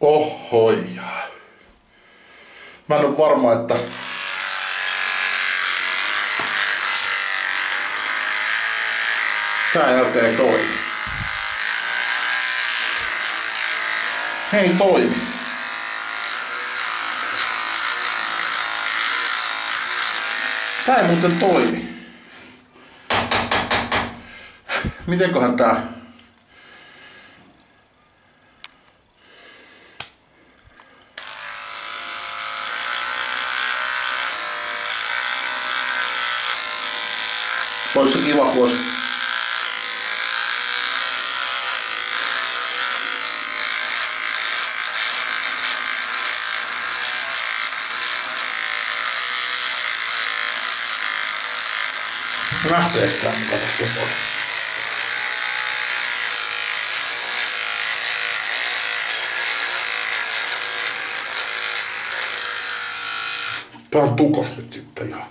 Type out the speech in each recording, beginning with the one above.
Ohoi. Mä en ole varma, että Tää oikein toimi. Ei toimi. Tää ei muuten toimi. Mitenköhän tää... Olisi se kiva, kun olisi tästä pois. Tää on tukos nyt sitten ihan.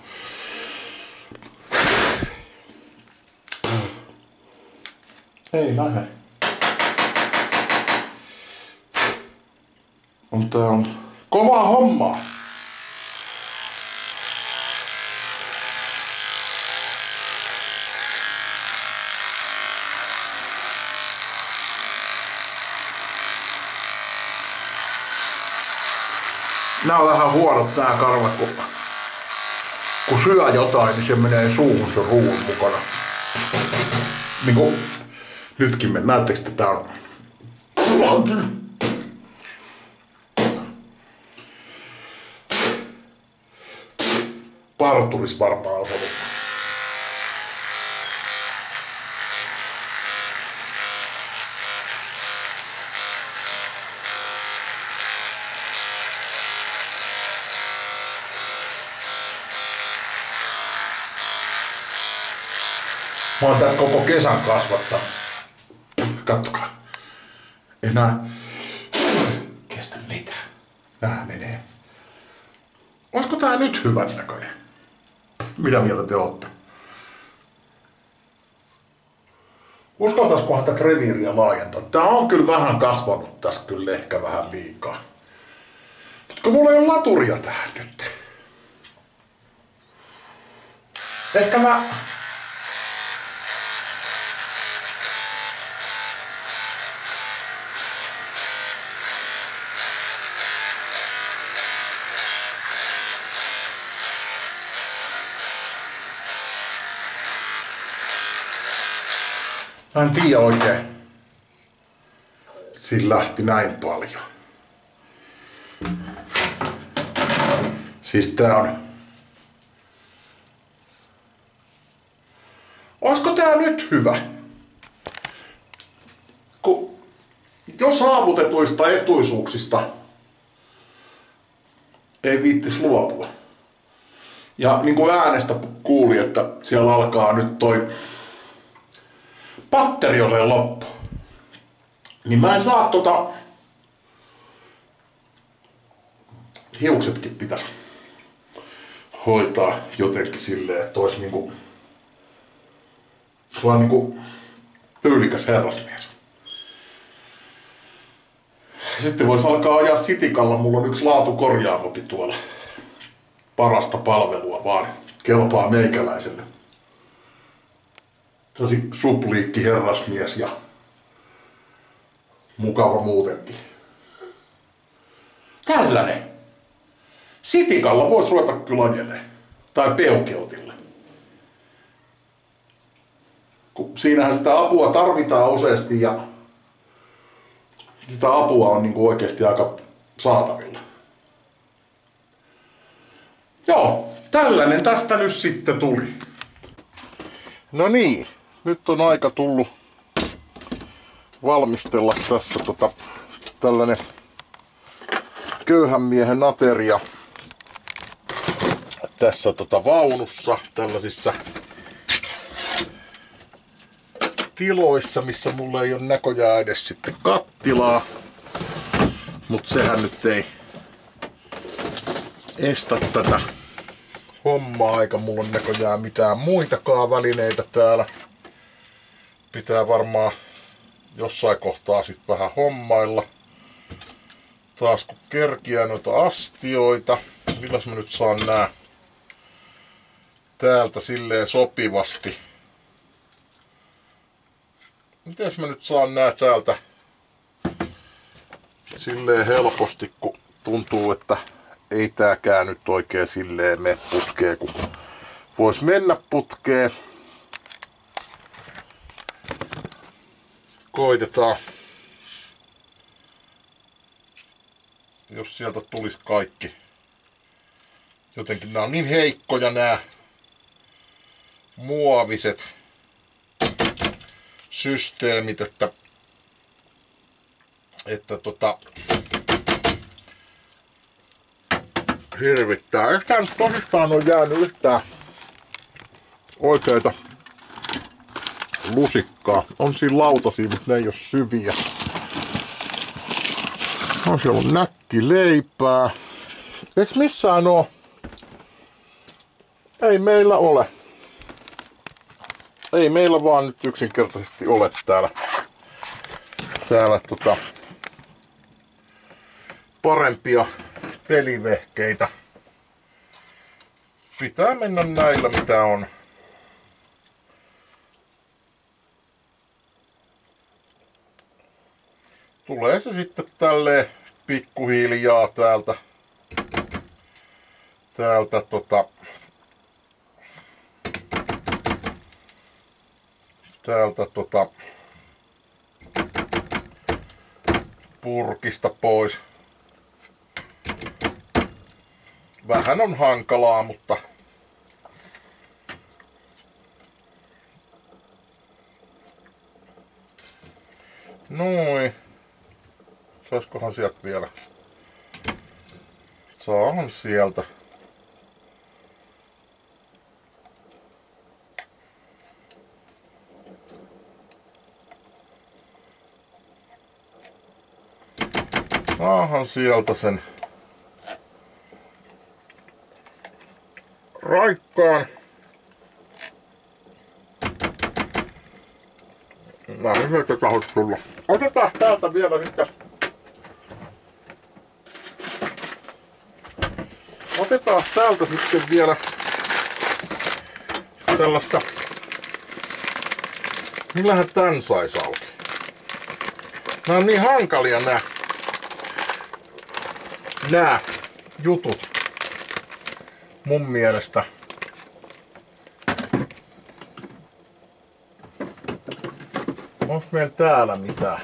Ei lähde. Tää on kovaa hommaa. Nää on vähän huonot nää karvat, kun, kun syö jotain, niin se menee suuhun se ruuan mukana. Niin kuin nytkin me, näettekö, tää on... Parturis varmaan osunut. Oon tän koko kesän kasvattanut. Kattokaa. Enää kestä mitään. Nää menee. Olisiko tää nyt hyvän näköinen? Mitä mieltä te ootte? Uskaltaiskohan tätä reviiriä laajentaa? Tää on kyllä vähän kasvanut tässä kyllä ehkä vähän liikaa. Mutta kun mulla ei ole laturia tähän nyt. Ehkä mä Mä en tiedä oikein. Siinä lähti näin paljon. Siis tää on... Olisiko tää nyt hyvä? Kun jo saavutetuista etuisuuksista ei viittis luopua. Ja niin kuin äänestä kuuli, että siellä alkaa nyt toi patteri ole loppu. Niin mä en saa tota... Hiuksetkin pitäisi hoitaa jotenkin silleen, että olisi niinku... On niinku tyylikäs herrasmies. Sitten voisi alkaa ajaa sitikalla. Mulla on yksi laatukorjaamokin tuolla. Parasta palvelua vaan. Kelpaa meikäläiselle tosi supliikki herrasmies ja mukava muutenkin. Tällainen. Sitikalla voisi ruveta kyllä ajelemaan. Tai peukeutille. Kun siinähän sitä apua tarvitaan useasti ja sitä apua on niin kuin oikeasti aika saatavilla. Joo, tällainen tästä nyt sitten tuli. No niin, nyt on aika tullut valmistella tässä tota, tällainen köyhän miehen ateria tässä tota vaunussa tällaisissa tiloissa, missä mulla ei ole näköjään edes sitten kattilaa. Mutta sehän nyt ei estä tätä hommaa, eikä mulla on näköjään mitään muitakaan välineitä täällä pitää varmaan jossain kohtaa sitten vähän hommailla. taas kun kerkiää noita astioita. Milläs mä nyt saan nää täältä silleen sopivasti. Miten mä nyt saan nää täältä silleen helposti, kun tuntuu, että ei tääkään nyt oikein silleen me putkeen, kun vois mennä putkeen. Koitetaan. Jos sieltä tulisi kaikki. Jotenkin nämä on niin heikkoja nämä muoviset systeemit, että, että tota, hirvittää. Ehkä tää nyt tosissaan on jäänyt yhtään oikeita lusikkaa. On siinä lautasia, mutta ne ei ole syviä. On siellä on näkki leipää. Eiks missään oo? Ei meillä ole. Ei meillä vaan nyt yksinkertaisesti ole täällä. Täällä tota parempia pelivehkeitä. Pitää mennä näillä mitä on. Tulee se sitten tälle pikkuhiljaa täältä täältä tota täältä tota purkista pois. Vähän on hankalaa, mutta Noin. Saiskohan sieltä vielä? Saahan sieltä. Saahan sieltä sen raikkaan. Näin tahot tulla. Otetaan täältä vielä sitten. Otetaan täältä sitten vielä tällaista. Millähän tän sais auki? Nää on niin hankalia nää, nää jutut mun mielestä. Onks meillä täällä mitään?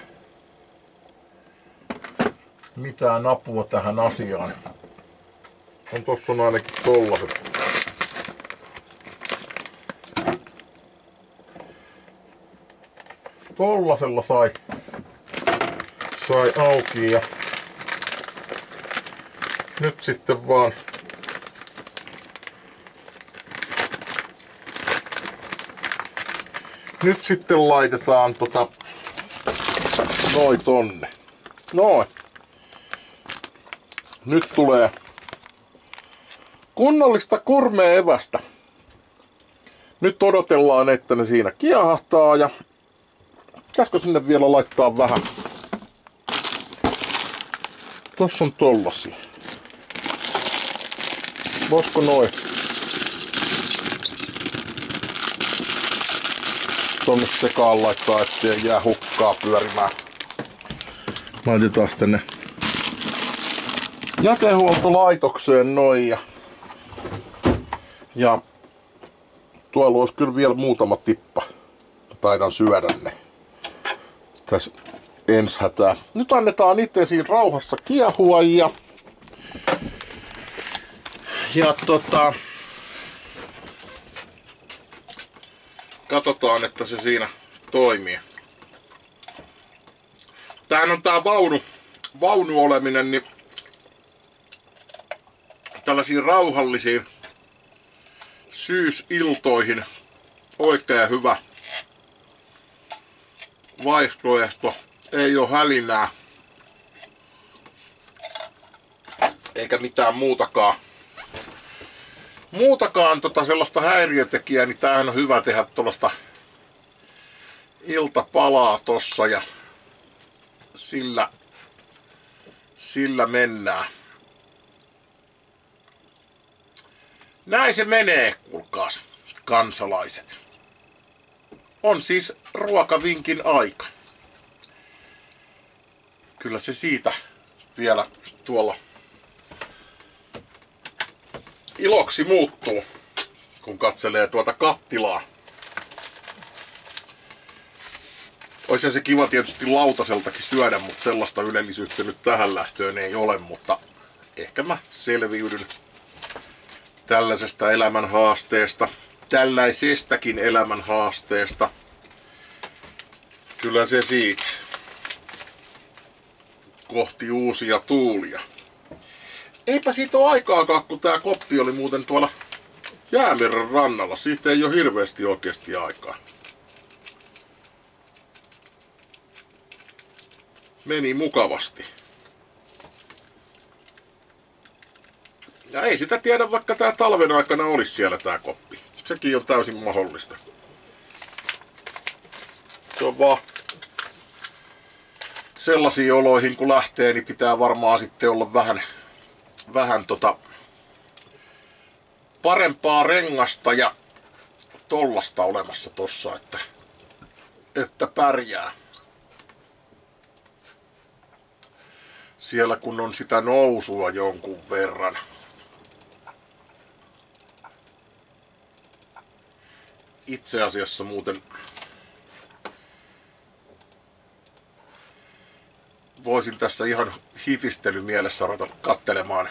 Mitään apua tähän asiaan? On tossa on ainakin tollaset. Tollasella sai, sai auki ja nyt sitten vaan nyt sitten laitetaan tota noin tonne. Noin. Nyt tulee kunnollista kurmea evästä. Nyt odotellaan, että ne siinä kiehahtaa ja pitäisikö sinne vielä laittaa vähän. Tossa on tollasia. Voisiko noin tonne sekaan laittaa, ettei jää hukkaa pyörimään. Laitetaan tänne jätehuoltolaitokseen noin ja, ja tuolla olisi kyllä vielä muutama tippa. Taidan syödä ne. Tässä ensi hätää. Nyt annetaan itse siinä rauhassa kiehua ja, ja tota, katsotaan, että se siinä toimii. Tähän on tää vaunu, vaunu oleminen, niin tällaisiin rauhallisiin syysiltoihin oikein hyvä vaihtoehto. Ei ole hälinää. Eikä mitään muutakaan muutakaan tota sellaista häiriötekijää, niin tämähän on hyvä tehdä tuollaista iltapalaa tossa ja sillä, Sillä mennään. Näin se menee, kuulkaas, kansalaiset. On siis ruokavinkin aika. Kyllä se siitä vielä tuolla iloksi muuttuu, kun katselee tuota kattilaa. Olisi se kiva tietysti lautaseltakin syödä, mutta sellaista ylellisyyttä nyt tähän lähtöön ei ole, mutta ehkä mä selviydyn tällaisesta elämän haasteesta, tällaisestakin elämän haasteesta. Kyllä se siitä. Kohti uusia tuulia. Eipä siitä ole aikaakaan, kun tää koppi oli muuten tuolla Jäämeren rannalla. Siitä ei ole hirveästi oikeasti aikaa. Meni mukavasti. Ja ei sitä tiedä, vaikka tää talven aikana olisi siellä tää koppi. Sekin on täysin mahdollista. Se on vaan sellaisiin oloihin kun lähtee, niin pitää varmaan sitten olla vähän, vähän tota parempaa rengasta ja tollasta olemassa tossa, että, että pärjää. Siellä kun on sitä nousua jonkun verran. Itse asiassa muuten voisin tässä ihan hifistelymielessä ruveta kattelemaan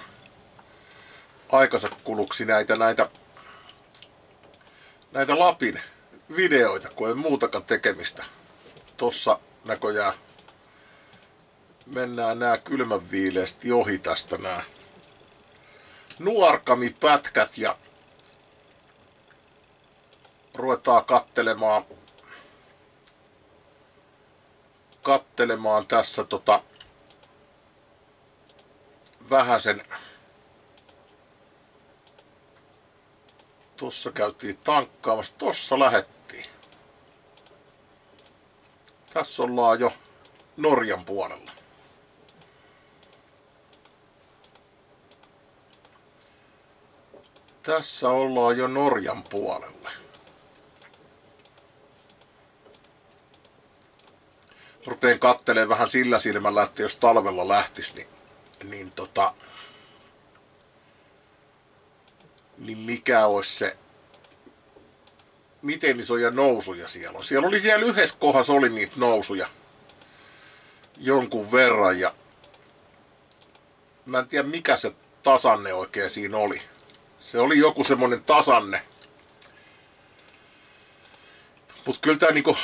aikansa kuluksi näitä, näitä, näitä Lapin videoita, kun ei muutakaan tekemistä. Tossa näköjään mennään nämä kylmän viileesti ohi tästä nämä nuorkamipätkät ja ruvetaan kattelemaan kattelemaan tässä tota vähäsen Tuossa käytiin tankkaamassa, tossa lähettiin. Tässä ollaan jo Norjan puolella. Tässä ollaan jo Norjan puolella. Rupeen kattelemaan vähän sillä silmällä, että jos talvella lähtis, niin, niin tota, niin mikä olisi se, miten isoja nousuja siellä on. Siellä oli siellä yhdessä kohdassa oli niitä nousuja jonkun verran ja mä en tiedä mikä se tasanne oikein siinä oli. Se oli joku semmonen tasanne. Mutta kyllä tämä niinku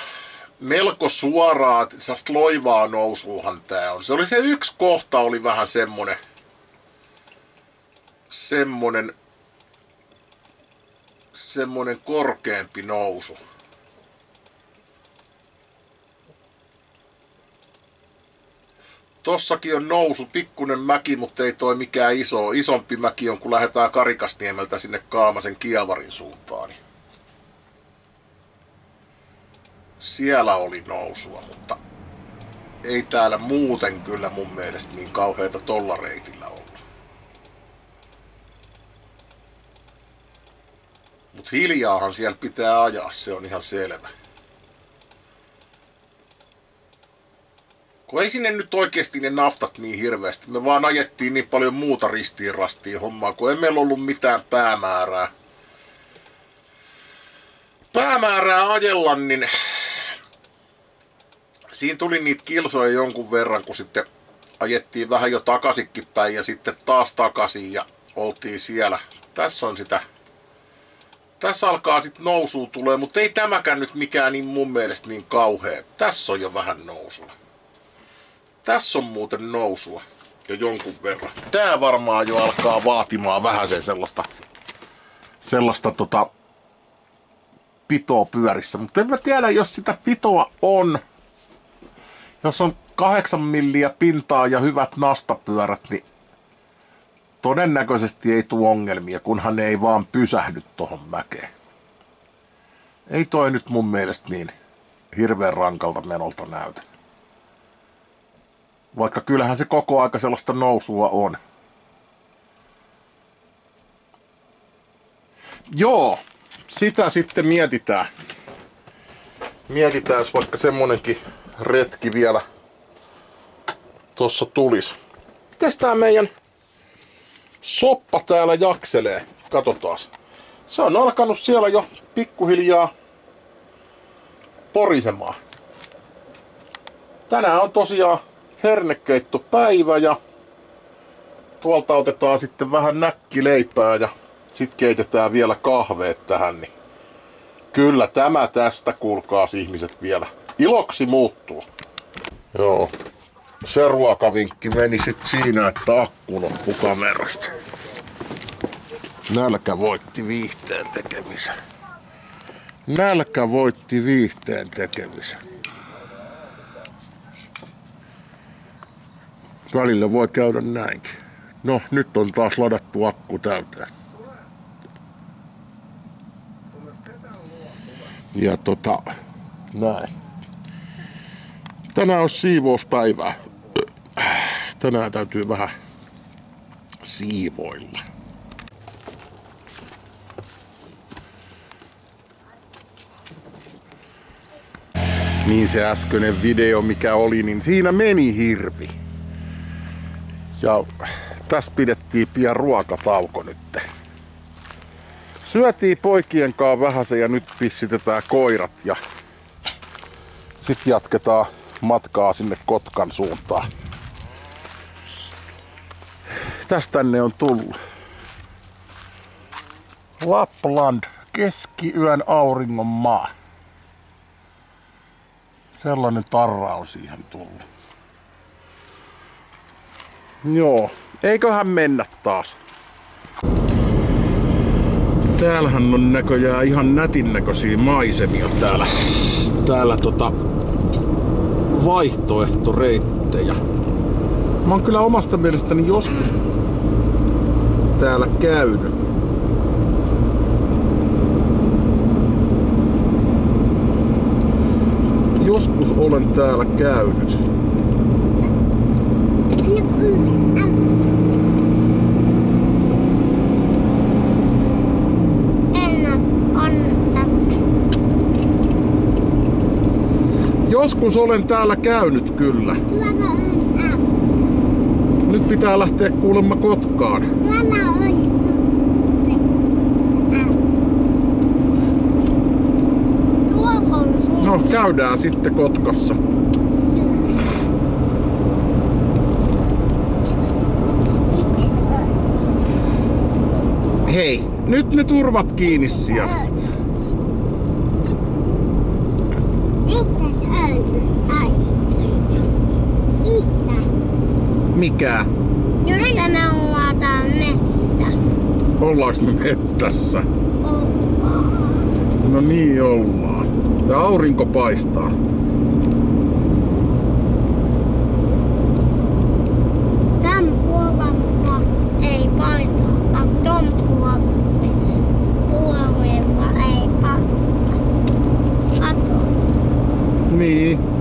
melko suoraa, sellaista loivaa nousuuhan tää on. Se oli se yksi kohta oli vähän semmonen, semmonen, semmonen korkeampi nousu. Tossakin on nousu, pikkunen mäki, mutta ei toi mikään iso. Isompi mäki on, kun lähdetään Karikasniemeltä sinne Kaamasen Kiavarin suuntaan. Niin siellä oli nousua, mutta ei täällä muuten kyllä mun mielestä niin kauheita tolla reitillä ollut. Mut hiljaahan siellä pitää ajaa, se on ihan selvä. Kun ei sinne nyt oikeasti ne naftat niin hirveästi. Me vaan ajettiin niin paljon muuta ristiin rastiin hommaa, kun ei meillä ollut mitään päämäärää. Päämäärää ajella, niin siinä tuli niitä kilsoja jonkun verran, kun sitten ajettiin vähän jo takaisinkin päin ja sitten taas takaisin ja oltiin siellä. Tässä on sitä, tässä alkaa sitten nousua tulee, mutta ei tämäkään nyt mikään niin mun mielestä niin kauhea. Tässä on jo vähän nousua. Tässä on muuten nousua jo jonkun verran. Tää varmaan jo alkaa vaatimaan vähän sen sellaista, sellaista tota, pitoa pyörissä. Mutta en mä tiedä, jos sitä pitoa on, jos on kahdeksan milliä pintaa ja hyvät nastapyörät, niin todennäköisesti ei tule ongelmia, kunhan ne ei vaan pysähdy tuohon mäkeen. Ei toi nyt mun mielestä niin hirveän rankalta menolta näytä. Vaikka kyllähän se koko aika sellaista nousua on. Joo, sitä sitten mietitään. Mietitään, jos vaikka semmonenkin retki vielä tossa tulis. Mites tää meidän soppa täällä jakselee? Katsotaan. Se on alkanut siellä jo pikkuhiljaa porisemaan. Tänään on tosiaan hernekeittopäivä ja tuolta otetaan sitten vähän näkkileipää ja sitten keitetään vielä kahveet tähän, niin kyllä tämä tästä kuulkaa ihmiset vielä. Iloksi muuttuu. Joo, se ruokavinkki meni sitten siinä, että akku loppu kamerasta. Nälkä voitti viihteen tekemisen. Nälkä voitti viihteen tekemisen. Välillä voi käydä näinkin. No, nyt on taas ladattu akku täyteen. Ja tota, näin. Tänään on siivouspäivää. Tänään täytyy vähän siivoilla. Niin se äskeinen video mikä oli, niin siinä meni hirvi. Ja tässä pidettiin pian ruokatauko nyt. Syötiin poikien kanssa vähän ja nyt pissitetään koirat ja sitten jatketaan matkaa sinne Kotkan suuntaan. Tästä tänne on tullut. Lapland, keskiyön auringon maa. Sellainen tarra on siihen tullut. Joo, eiköhän mennä taas. Täällähän on näköjään ihan nätin näköisiä maisemia täällä. Täällä tota vaihtoehtoreittejä. Mä oon kyllä omasta mielestäni joskus täällä käynyt. Joskus olen täällä käynyt. Joskus olen täällä käynyt kyllä. Nyt pitää lähteä kuulemma Kotkaan. No käydään sitten Kotkassa. Hei, nyt ne turvat kiinni siellä. Mikä? Nyt me ollaan mettässä. Ollaanko me mettässä? Ollaan. No niin ollaan. Ja aurinko paistaa. Tän puolella ei paista, a ton puolella ei paista. Kato. Niin.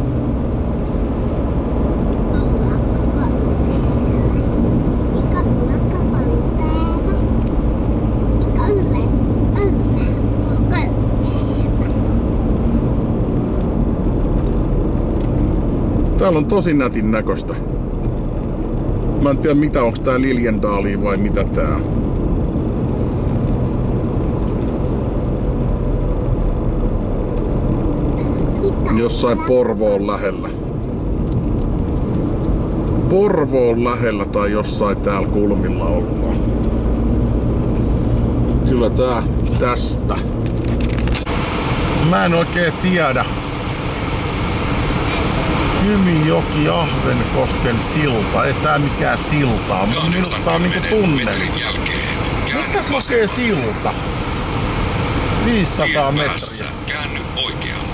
Täällä on tosi nätin näköistä. Mä en tiedä mitä, onks tää Liljendaali vai mitä tää on. Jossain Porvoon lähellä. Porvoon lähellä tai jossain täällä kulmilla ollaan. Kyllä tää tästä. Mä en oikein tiedä. Kymijoki Ahvenkosken silta. Ei tää mikään silta on. Minusta tää on niinku tunneli. Miksi tässä lukee silta? 500 metriä. Käänny oikealle.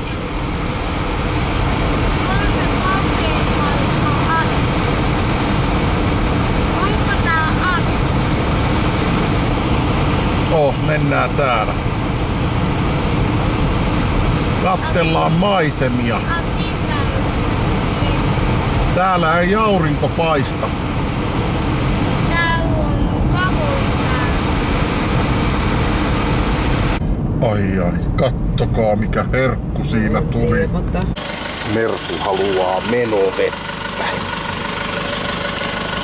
Oh, mennään täällä. Kattellaan maisemia. Täällä ei aurinko paista. Ai ai, kattokaa mikä herkku siinä tuli. Mersu haluaa menovettä.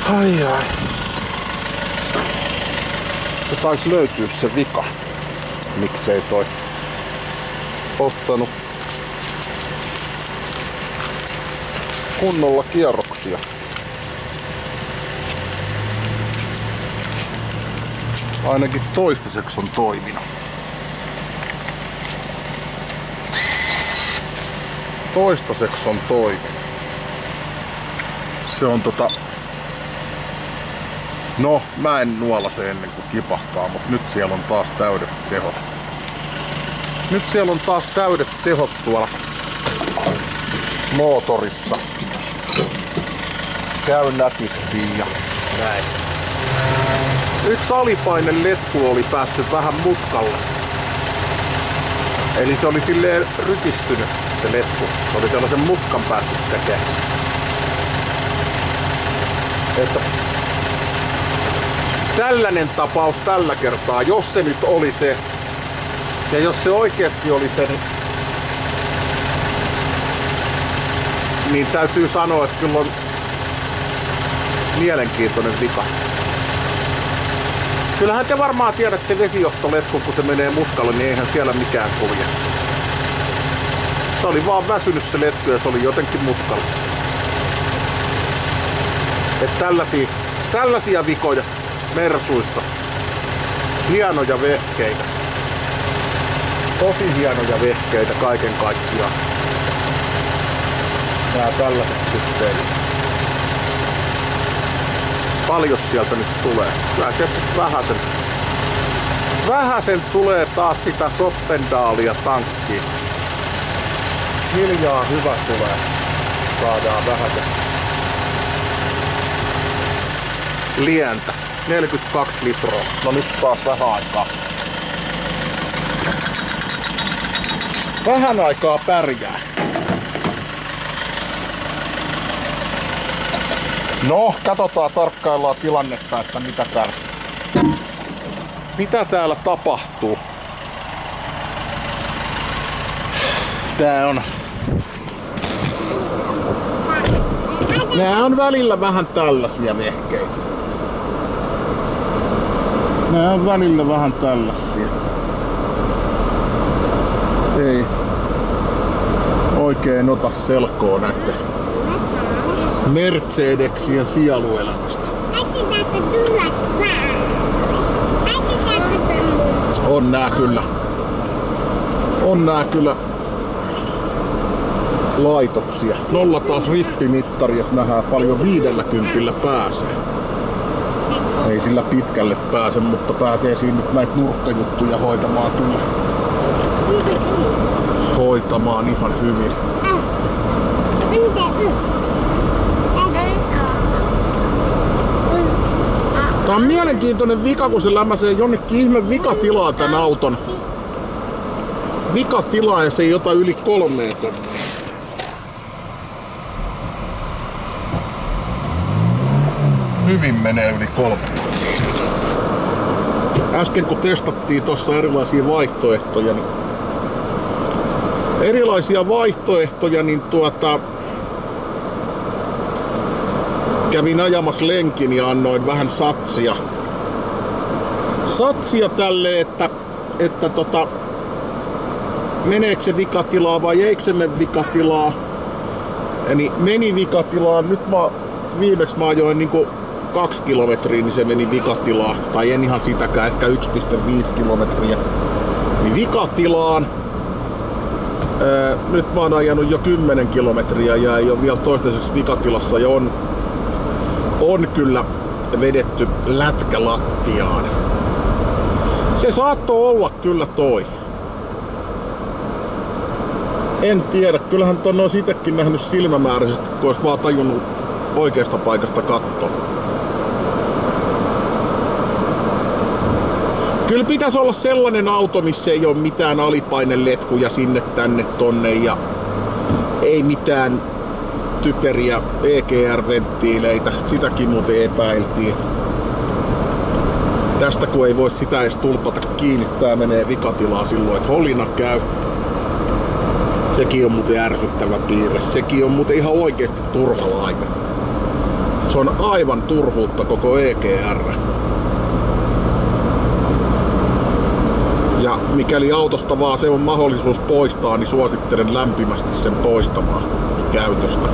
Ai ai. Se taisi löytyä se vika. Miksei toi ottanut kunnolla kierroksia. Ainakin toistaiseksi on toiminut. toistaiseksi on toiminut. Se on tota... No, mä en nuola se ennen kuin tipahtaa, mutta nyt siellä on taas täydet tehot. Nyt siellä on taas täydet tehot tuolla moottorissa. Käy nätisti ja näin. Yksi alipainen letku oli päässyt vähän mutkalle. Eli se oli silleen rykistynyt se letku. Se oli sellaisen mutkan päässyt tekemään. Että tällainen tapaus tällä kertaa, jos se nyt oli se, ja jos se oikeasti oli se, niin, niin täytyy sanoa, että kyllä on mielenkiintoinen vika. Kyllähän te varmaan tiedätte vesijohtoletkun, kun se menee mutkalle, niin eihän siellä mikään kulje. Se oli vaan väsynyt se letku ja se oli jotenkin mutkalla. Et tällaisia, tällaisia vikoja mersuissa. Hienoja vehkeitä. Tosi hienoja vehkeitä kaiken kaikkiaan. Nää tällaiset systeemit. Paljon sieltä nyt tulee? Kyllä sieltä vähäsen, vähäsen tulee taas sitä soppendaalia tankkiin. Hiljaa hyvä tulee. Saadaan vähäsen lientä. 42 litraa. No nyt taas vähän aikaa. Vähän aikaa pärjää. No, katsotaan tarkkaillaan tilannetta, että mitä täällä, mitä täällä tapahtuu. Tää on... Nää on välillä vähän tällaisia vehkeitä. Nää on välillä vähän tällaisia. Ei oikein ota selkoa näitten Mercedesien sieluelämästä. Tulla vaan? On nää kyllä. On nää kyllä laitoksia. Nolla taas rippimittari, että nähdään paljon viidellä kympillä pääsee. Ei sillä pitkälle pääse, mutta pääsee siinä nyt näitä nurkkajuttuja hoitamaan kyllä. Hoitamaan ihan hyvin. Tää on mielenkiintoinen vika, kun se lämmäsee jonnekin ihme vikatilaa tän auton. Vikatilaa ja se ei ota yli kolmeen tonnia. Hyvin menee yli kolme. Äsken kun testattiin tuossa erilaisia vaihtoehtoja, niin erilaisia vaihtoehtoja, niin tuota, kävin ajamassa lenkin ja annoin vähän satsia. Satsia tälle, että, että tota, meneekö se vikatilaa vai eikö se mene vikatilaa. Eli meni vikatilaan. Nyt mä viimeksi mä ajoin niinku kaksi kilometriä, niin se meni vikatilaa. Tai en ihan sitäkään, ehkä 1,5 kilometriä. Niin vikatilaan. Öö, nyt mä oon ajanut jo 10 kilometriä ja ei ole vielä toistaiseksi vikatilassa ja on on kyllä vedetty lätkä lattiaan. Se saattoi olla kyllä toi. En tiedä, kyllähän ton on itsekin nähnyt silmämääräisesti, kun olisi vaan tajunnut oikeasta paikasta katto. Kyllä pitäisi olla sellainen auto, missä ei ole mitään alipaineletkuja sinne tänne tonne ja ei mitään typeriä EGR-venttiileitä, sitäkin muuten epäiltiin. Tästä kun ei voi sitä edes tulpata kiinni, tää menee vikatilaa silloin, että holina käy. Sekin on muuten ärsyttävä piirre. Sekin on muuten ihan oikeasti turha laite. Se on aivan turhuutta koko EGR. Ja mikäli autosta vaan se on mahdollisuus poistaa, niin suosittelen lämpimästi sen poistamaan käytöstä.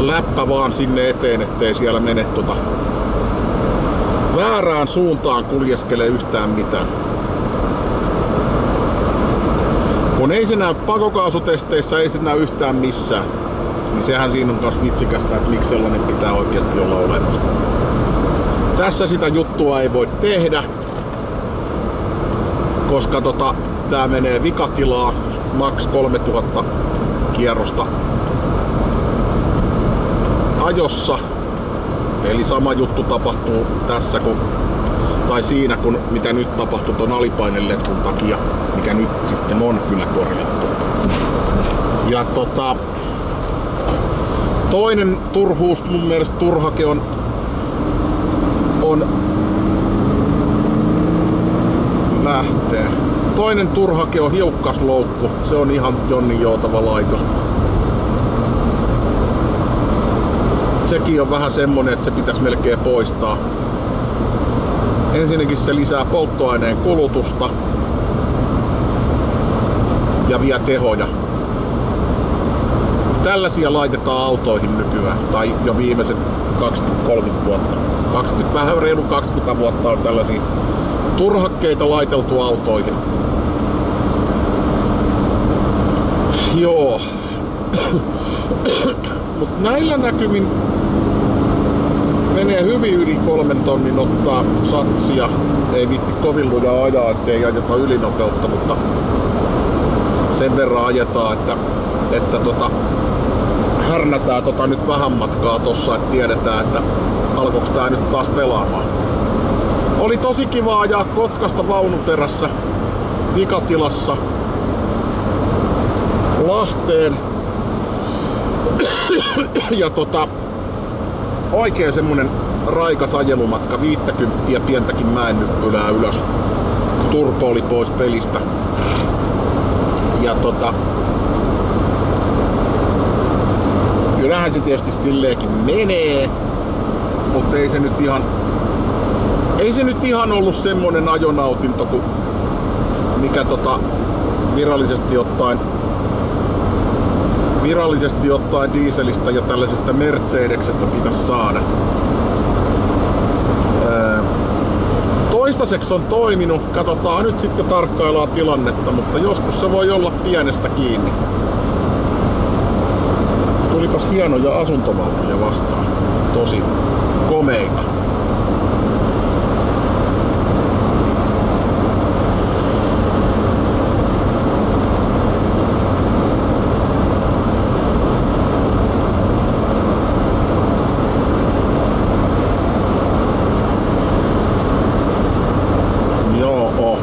Läppä vaan sinne eteen, ettei siellä mene tota väärään suuntaan kuljeskele yhtään mitään. Kun ei se näy pakokaasutesteissä, ei se näy yhtään missään. Niin sehän siinä on myös vitsikästä, että miksi sellainen pitää oikeasti olla olemassa. Tässä sitä juttua ei voi tehdä, koska tota, tää menee vikatilaa maks 3000 kierrosta ajossa. Eli sama juttu tapahtuu tässä kun, tai siinä kun mitä nyt tapahtui ton alipaineletkun takia, mikä nyt sitten on kyllä korjattu. Ja tota, toinen turhuus mun mielestä turhake on, on lähtee. Toinen turhake on hiukkasloukku. Se on ihan Jonni joutava laitos. Sekin on vähän semmonen, että se pitäisi melkein poistaa. Ensinnäkin se lisää polttoaineen kulutusta ja vie tehoja. Tällaisia laitetaan autoihin nykyään, tai jo viimeiset 20-30 vuotta. 20, vähän reilu 20 vuotta on tällaisia turhakkeita laiteltu autoihin. Joo. Mut näillä näkymin menee hyvin yli kolmen tonnin ottaa satsia. Ei viitti kovin lujaa ajaa, ettei ajeta ylinopeutta, mutta sen verran ajetaan, että, että tota, härnätään tota nyt vähän matkaa tossa, että tiedetään, että alkoiko tää nyt taas pelaamaan. Oli tosi kiva ajaa Kotkasta vaunuterässä vikatilassa Lahteen. Ja tota, oikein semmonen raikas ajelumatka, 50 pientäkin mäen nyppylää ylös. Turpo oli pois pelistä. Ja tota, kyllähän se tietysti silleenkin menee, mutta ei se nyt ihan ei se nyt ihan ollut semmonen ajonautinto kuin mikä tota virallisesti ottaen virallisesti ottaen dieselistä ja tällaisesta Mercedeksestä pitäisi saada. Toistaiseksi on toiminut, katsotaan nyt sitten tarkkaillaan tilannetta, mutta joskus se voi olla pienestä kiinni. Tulipas hienoja asuntovaunuja vastaan. Tosi komeita. Joo.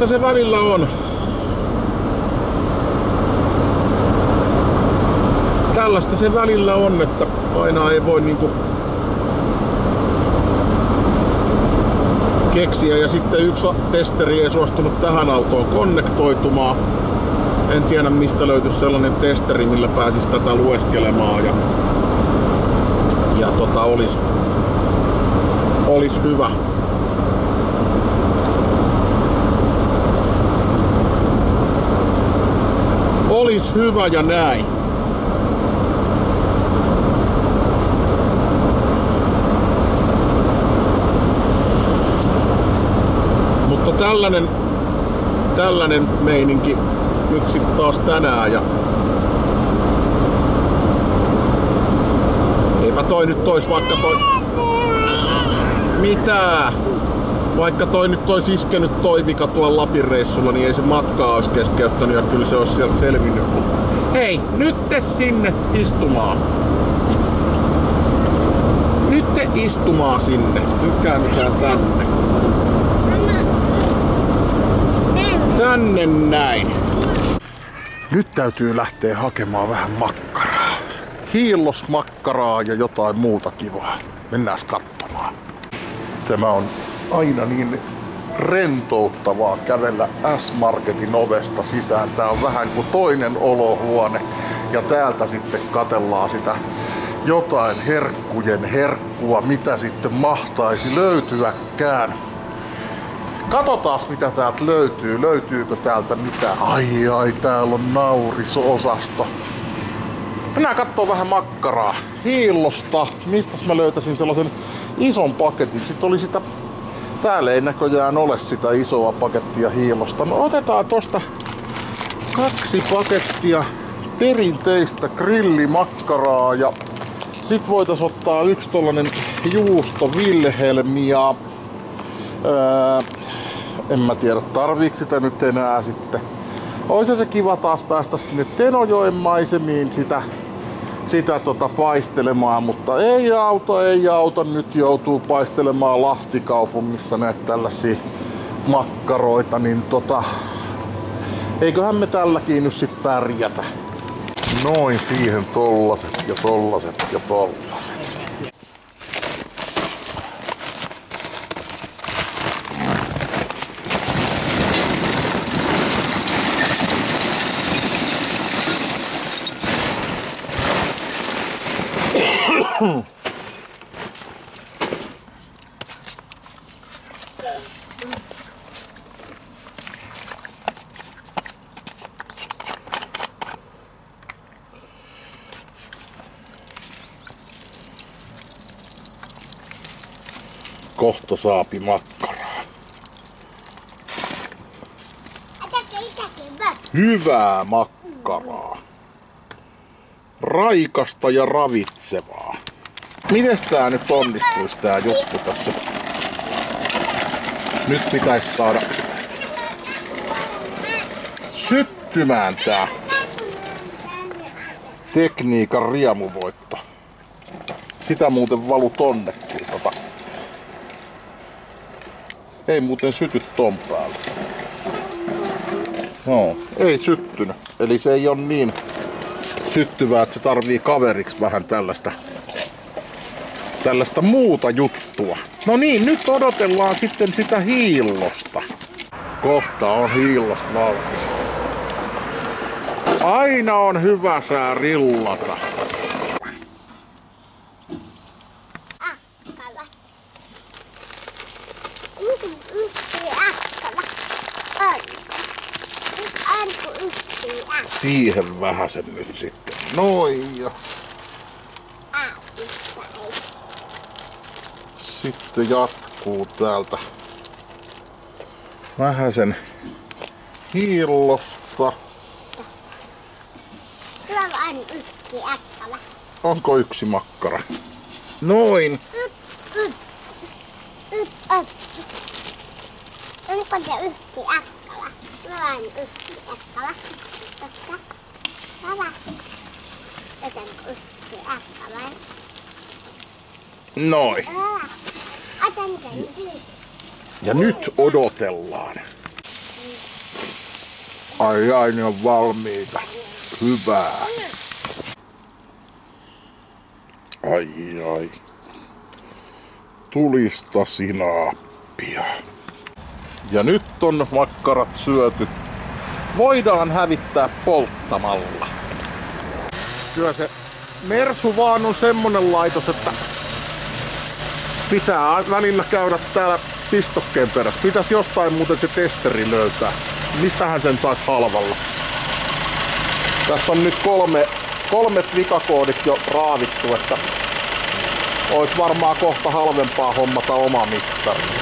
Tällaista se välillä on. Tällaista se välillä on, että aina ei voi niinku keksiä. Ja sitten yksi testeri ei suostunut tähän autoon konnektoitumaan. En tiedä mistä löytyisi sellainen testeri, millä pääsisi tätä lueskelemaan ja, ja tota, olisi olis hyvä. Olis hyvä ja näin. Mutta tällainen, tällainen meininki nyt sitten taas tänään ja eipä toi nyt tois vaikka toi... Mitä? Vaikka toi nyt olisi iskenyt toi vika tuolla Lapin reissulla, niin ei se matkaa olisi keskeyttänyt ja kyllä se olisi sieltä selvinnyt. Hei, nyt te sinne istumaan. Nyt te istumaan sinne. Tykkäänkää tänne. Tänne näin. Nyt täytyy lähteä hakemaan vähän makkaraa. Hiillosmakkaraa ja jotain muuta kivaa. Mennään katsomaan. Tämä on aina niin rentouttavaa kävellä S-Marketin ovesta sisään. Tää on vähän kuin toinen olohuone. Ja täältä sitten katellaan sitä jotain herkkujen herkkua, mitä sitten mahtaisi löytyäkään. Katsotaan mitä täältä löytyy. Löytyykö täältä mitä? Ai ai, täällä on naurisosasto. Mennään kattoo vähän makkaraa. Hiillosta. Mistä mä löytäisin sellaisen ison paketin? Sitten oli sitä... Täällä ei näköjään ole sitä isoa pakettia hiilosta. No otetaan tosta kaksi pakettia perinteistä grillimakkaraa ja sit voitais ottaa yksi tollanen juusto Wilhelm ja öö, en mä tiedä tarviiko sitä nyt enää sitten. Olisi se kiva taas päästä sinne Tenojoen maisemiin sitä, sitä tota paistelemaan, mutta ei auto, ei auto. Nyt joutuu paistelemaan Lahtikaupungissa näitä tällaisia makkaroita, niin tota, eiköhän me tälläkin nyt sit pärjätä. Noin siihen tollaset ja tollaset ja tollaset. Kohta saapi makkaraa. Hyvää makkaraa. Raikasta ja ravitsevaa. Mites tää nyt onnistuisi tää juttu tässä? Nyt pitäisi saada syttymään tää tekniikan riemuvoitto. Sitä muuten valu tonnekin tota. Ei muuten syty ton päälle. No, ei syttynyt. Eli se ei ole niin syttyvää, että se tarvii kaveriksi vähän tällaista tällaista muuta juttua. No niin, nyt odotellaan sitten sitä hiillosta. Kohta on hiillos valmis. Aina on hyvä sää rillata. Siihen vähän sen nyt sitten. Noin ja sitten jatkuu täältä vähän sen hiillosta. Sulla on yksi akkala. Onko yksi makkara? Noin. Onko se yksi akkala? Sulla on yksi akkala. Totta. Hyvä. Otan yksi akkala. Noin. Hyvä. Ja nyt odotellaan. Ai ai, ne on valmiita. Hyvää. Ai ai. Tulista sinaappia. Ja nyt on makkarat syöty. Voidaan hävittää polttamalla. Kyllä se Mersu vaan on semmonen laitos, että pitää välillä käydä täällä pistokkeen perässä. Pitäis jostain muuten se testeri löytää. Mistähän sen sais halvalla? Tässä on nyt kolme, kolmet vikakoodit jo raavittu, että olisi varmaan kohta halvempaa hommata oma mittari.